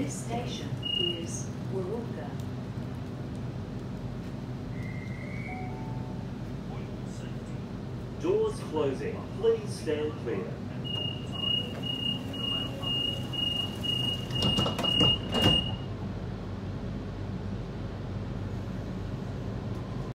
This station is Waroonga. Doors closing. Please stand clear.